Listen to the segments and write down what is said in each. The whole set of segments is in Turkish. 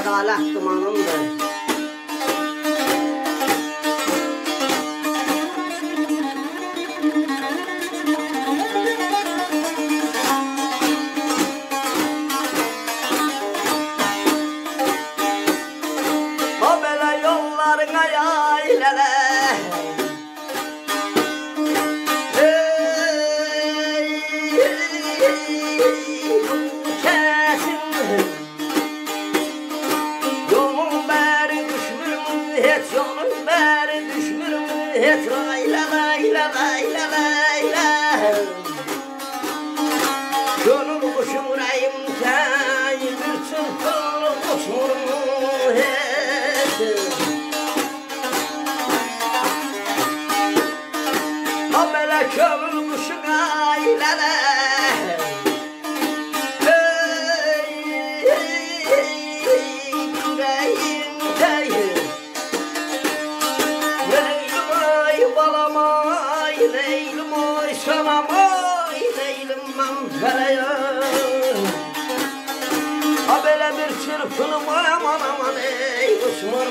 adalet dumanındır. O böyle yollarına yaylele Ey, kesin يسوع إلى ما إلى ما إلى ما إلى ay Leylim ben feleye Ha böyle bir çırpınım aman aman ey Uçmur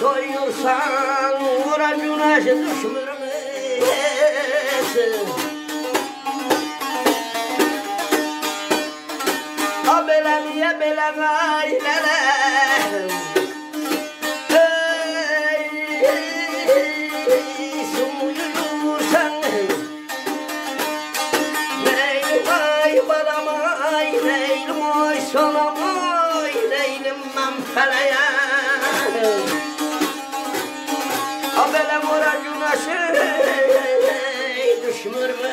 Soyuyorsan Vura güneş düşmür mü? Ha böyle aileler Ey suyursan Neylim ay balam ay Neylim güneşi düşmür mü?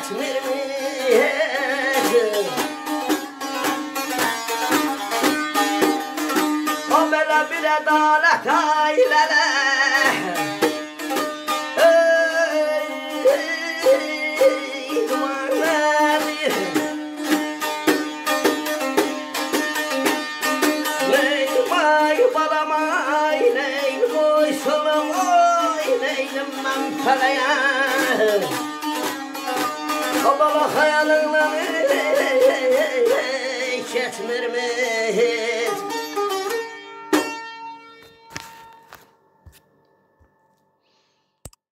Ey, o böyle bir adalet ailele Neylim oy Neylim ben feleye Kabala hayalından Ketmir mi